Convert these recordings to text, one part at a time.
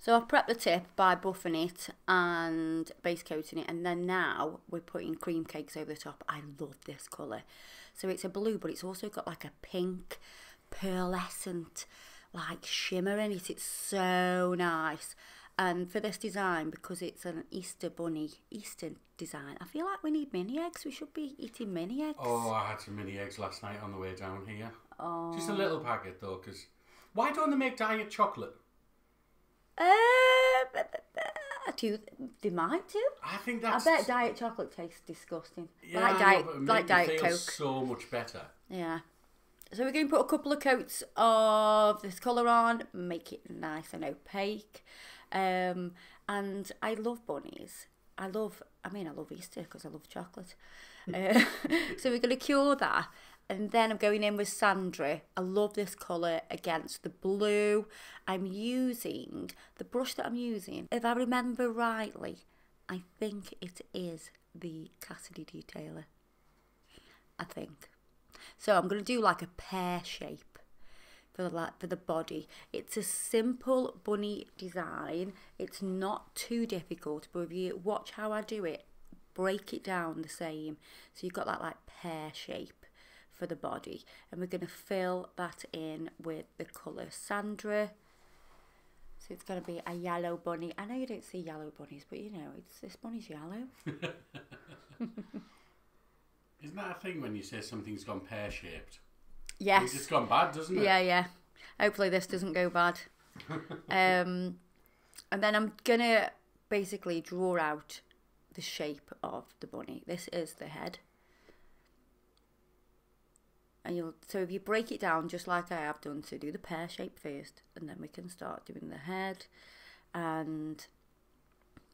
So I've prepped the tip by buffing it and base coating it, and then now we're putting cream cakes over the top. I love this colour. So it's a blue, but it's also got like a pink, pearlescent, like shimmer in it. It's so nice. And for this design, because it's an Easter bunny, Easter design, I feel like we need mini eggs. We should be eating mini eggs. Oh, I had some mini eggs last night on the way down here. Oh. Just a little packet though, because why don't they make diet chocolate? Uh, do you, they might do. I think that's. I bet diet chocolate tastes disgusting. Yeah, like diet, know, like diet coke. So much better. Yeah. So we're going to put a couple of coats of this colour on, make it nice and opaque. Um, and I love bunnies. I love, I mean, I love Easter because I love chocolate. uh, so we're going to cure that. And then I'm going in with Sandra. I love this colour against the blue. I'm using, the brush that I'm using, if I remember rightly, I think it is the Cassidy Detailer. I think. So I'm going to do like a pear shape for the like for the body. It's a simple bunny design. It's not too difficult, but if you watch how I do it, break it down the same. So you've got that like pear shape for the body, and we're going to fill that in with the colour Sandra. So it's going to be a yellow bunny. I know you don't see yellow bunnies, but you know it's this bunny's yellow. Isn't that a thing when you say something's gone pear shaped? Yes. It's gone bad, doesn't it? Yeah, yeah. Hopefully this doesn't go bad. um, and then I'm gonna basically draw out the shape of the bunny. This is the head. And you'll so if you break it down just like I have done, so do the pear shape first, and then we can start doing the head. And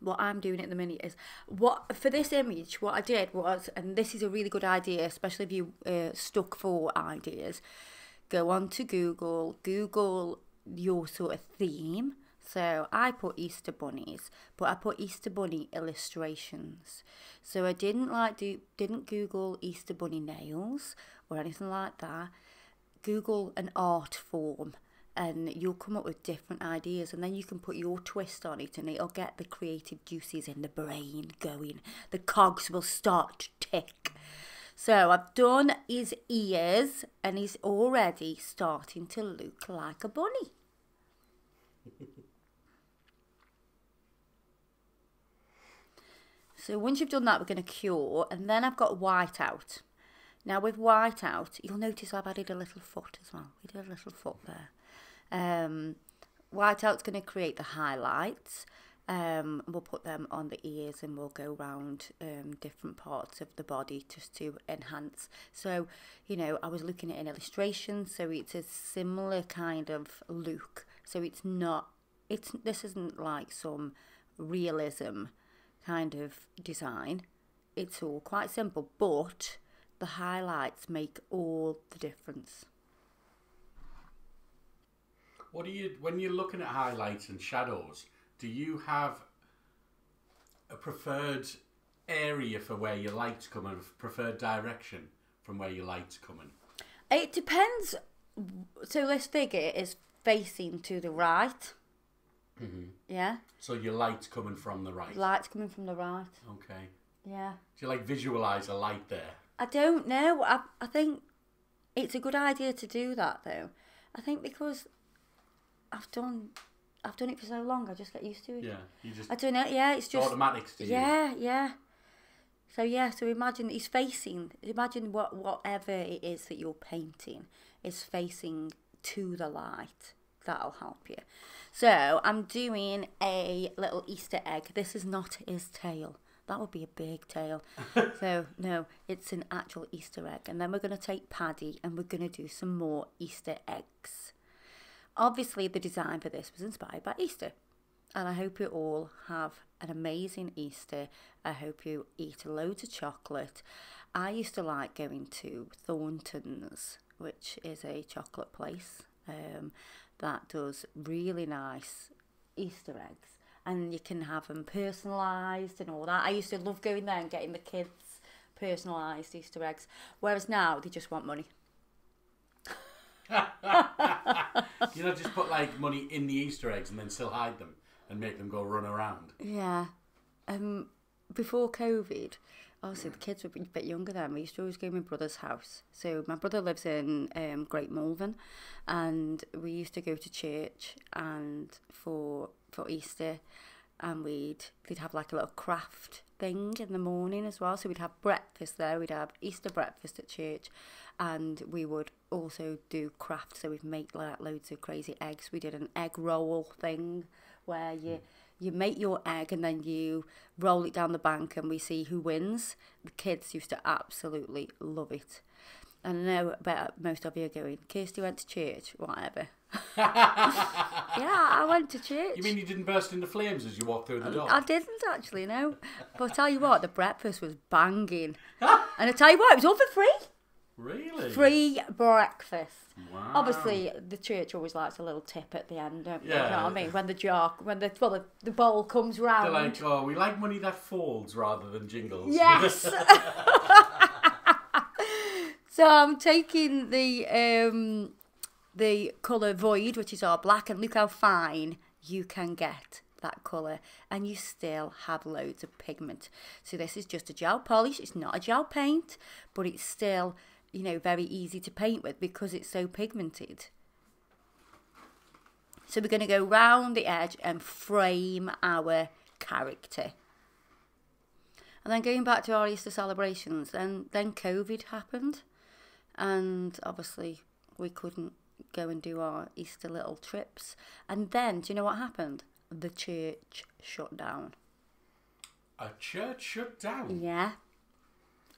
what I'm doing at the minute is what for this image. What I did was, and this is a really good idea, especially if you uh, stuck for ideas. Go on to Google, Google your sort of theme. So I put Easter bunnies, but I put Easter bunny illustrations. So I didn't like do didn't Google Easter bunny nails or anything like that. Google an art form and you'll come up with different ideas and then you can put your twist on it and it'll get the creative juices in the brain going. The cogs will start to tick. So I've done his ears and he's already starting to look like a bunny. So once you've done that, we're going to cure, and then I've got white out. Now with white out, you'll notice I've added a little foot as well. We did a little foot there. Um, white out's going to create the highlights. Um, we'll put them on the ears and we'll go around um, different parts of the body just to enhance. So, you know, I was looking at an illustration, so it's a similar kind of look. So it's not, it's this isn't like some realism kind of design. It's all quite simple, but the highlights make all the difference. What do you when you're looking at highlights and shadows? Do you have a preferred area for where your light's coming, a preferred direction from where your light's coming? It depends. So this figure is facing to the right. Mm-hmm. Yeah, So your light's coming from the right. light's coming from the right. Okay. Yeah. Do you like visualize a light there? I don't know. I I think it's a good idea to do that though. I think because I've done I've done it for so long, I just get used to it. Yeah. You just I don't know. Yeah, it's just automatics to you. Yeah, yeah. So yeah, so imagine he's facing. Imagine what whatever it is that you're painting is facing to the light. That'll help you. So I'm doing a little Easter egg. This is not his tail. That would be a big tail. so no, it's an actual Easter egg. And then we're going to take Paddy and we're going to do some more Easter eggs. Obviously, the design for this was inspired by Easter. And I hope you all have an amazing Easter. I hope you eat loads of chocolate. I used to like going to Thornton's, which is a chocolate place um, that does really nice Easter eggs and you can have them personalised and all that. I used to love going there and getting the kids personalised Easter eggs, whereas now they just want money. you know, just put like money in the Easter eggs and then still hide them and make them go run around. Yeah. Um, before COVID, also the kids were a bit younger then. We used to always go to my brother's house. So my brother lives in um, Great Malvern, and we used to go to church and for for Easter, and we'd we'd have like a little craft thing in the morning as well. So we'd have breakfast there. We'd have Easter breakfast at church, and we would also do craft. So we'd make like loads of crazy eggs. We did an egg roll thing where you. Mm you make your egg and then you roll it down the bank and we see who wins. The kids used to absolutely love it. And I know about most of you are going, Kirsty went to church, whatever. yeah, I went to church. You mean you didn't burst into flames as you walked through the door? I didn't actually, no. But I'll tell you what, the breakfast was banging. and I tell you what, it was all for free. Really? Free breakfast. Wow. Obviously, the church always likes a little tip at the end, don't they? You know what I mean? When the jar, when the well, the, the bowl comes round. They're like, oh, we like money that folds rather than jingles. Yes. so I'm taking the um the colour void, which is our black, and look how fine you can get that colour, and you still have loads of pigment. So this is just a gel polish. It's not a gel paint, but it's still you know very easy to paint with because it's so pigmented. So we're going to go round the edge and frame our character. And then going back to our Easter celebrations, then then COVID happened, and obviously we couldn't go and do our Easter little trips. And then, do you know what happened? The church shut down. A church shut down. Yeah,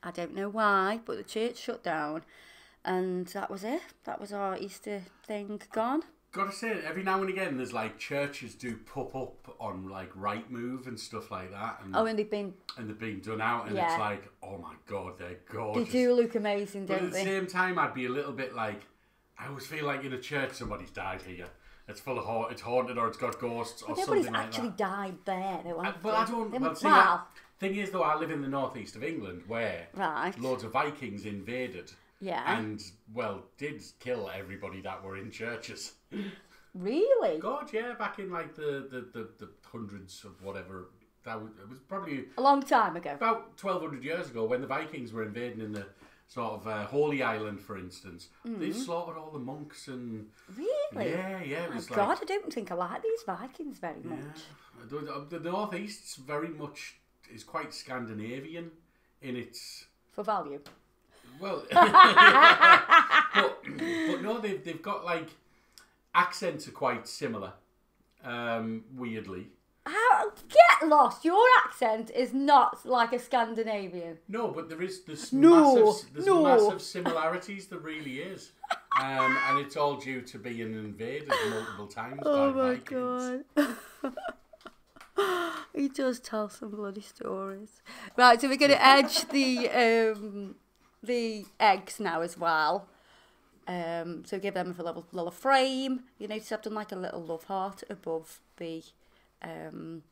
I don't know why, but the church shut down, and that was it. That was our Easter thing gone. Gotta say, every now and again, there's like churches do pop up on like Rightmove and stuff like that, and, Oh, and they've been and they've been done out, and Yeah. it's like, oh my god, they're they gorgeous. do look amazing, but at don't the they? same time, I'd be a little bit like, I always feel like in a church somebody's died here. It's full of ha- it's haunted or it's got ghosts or something like that. Nobody's actually died there, though. Uh, But? I don't. Well, see, well, thing is though, I live in the northeast of England where right. loads of Vikings invaded Yeah. and well did kill everybody that were in churches. really? God, yeah, back in like the the, the, the hundreds of whatever. That was, it was probably A long time ago. about twelve hundred years ago when the Vikings were invading in the sort of uh, Holy Island, for instance. They slaughtered all the monks and Really? yeah, yeah. Oh my was God, I don't think I like these Vikings very much. the, the, the northeast's very much is quite Scandinavian in its For value. well, but, but no, they've they've got like accents are quite similar. Um, weirdly, get lost. Your accent is not like a Scandinavian. no, but there is there's No, massive there's no. massive similarities. There really is, um, and it's all due to being invaded multiple times Oh by my Vikings. God. he does tell some bloody stories. Right, so we're going to edge the um, the eggs now as well. Um, so give them a little little frame. You notice I've done like a little love heart above the um,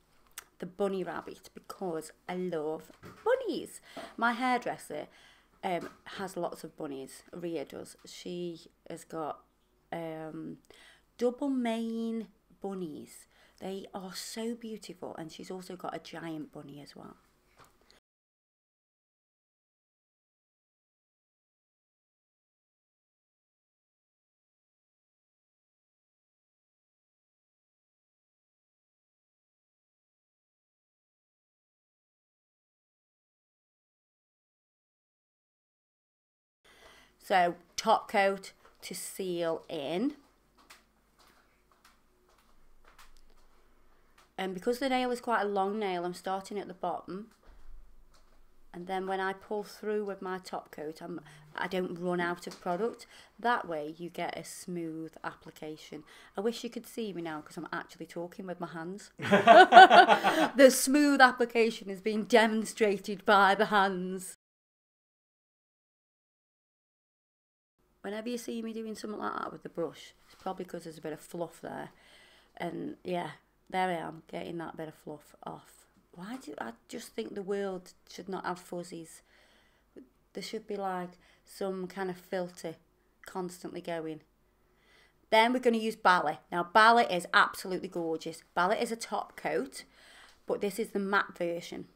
the bunny rabbit because I love bunnies. My hairdresser um, has lots of bunnies. Ria does. She has got um, double mane bunnies. They are so beautiful, and she's also got a giant bunny as well. So top coat to seal in. And because the nail is quite a long nail, I'm starting at the bottom. And then when I pull through with my top coat, I'm, I don't run out of product. That way you get a smooth application. I wish you could see me now because I'm actually talking with my hands. the smooth application is being demonstrated by the hands. Whenever you see me doing something like that with the brush, it's probably because there's a bit of fluff there. And yeah, there I am, getting that bit of fluff off. Why do I just think the world should not have fuzzies? There should be like some kind of filter constantly going. Then we're going to use Bella. Now, Bella is absolutely gorgeous. Bella is a top coat, but this is the matte version.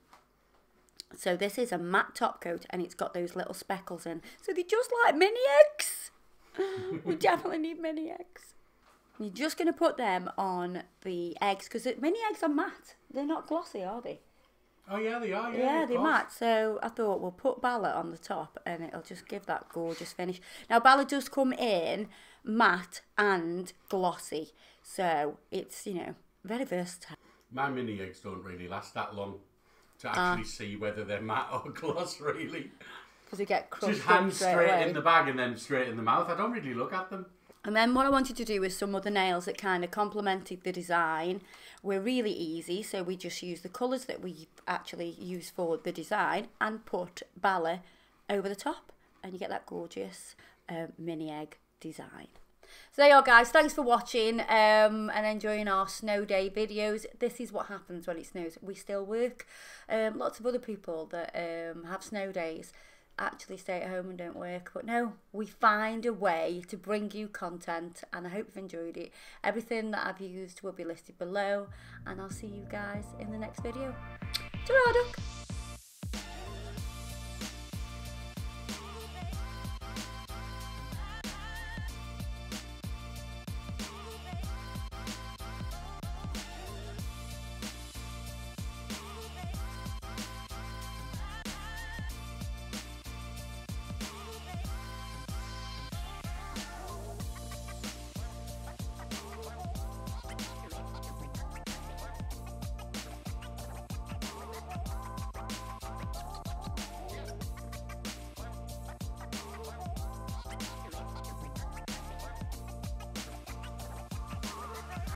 So this is a matte top coat and it's got those little speckles in. So they're just like mini eggs. we definitely need mini eggs. You're just going to put them on the eggs because mini eggs are matte. They're not glossy, are they? Oh yeah, they are. Yeah, Yeah, they're course. matte. So I thought we'll put Bella on the top and it'll just give that gorgeous finish. Now Bella does come in matte and glossy. So it's, you know, very versatile. My mini eggs don't really last that long to actually ah. see whether they're matte or gloss. Really, Because they get crushed just up hand straight, straight in the bag and then straight in the mouth. I don't really look at them. And then what I wanted to do was some other nails that kind of complemented the design. Were really easy, so we just used the colours that we actually use for the design and put Bella over the top, and you get that gorgeous um, mini egg design. So there you are, guys. Thanks for watching um, and enjoying our snow day videos. This is what happens when it snows. We still work. Um, lots of other people that um, have snow days actually stay at home and don't work. But no, we find a way to bring you content and I hope you've enjoyed it. Everything that I've used will be listed below and I'll see you guys in the next video. Ta-ra!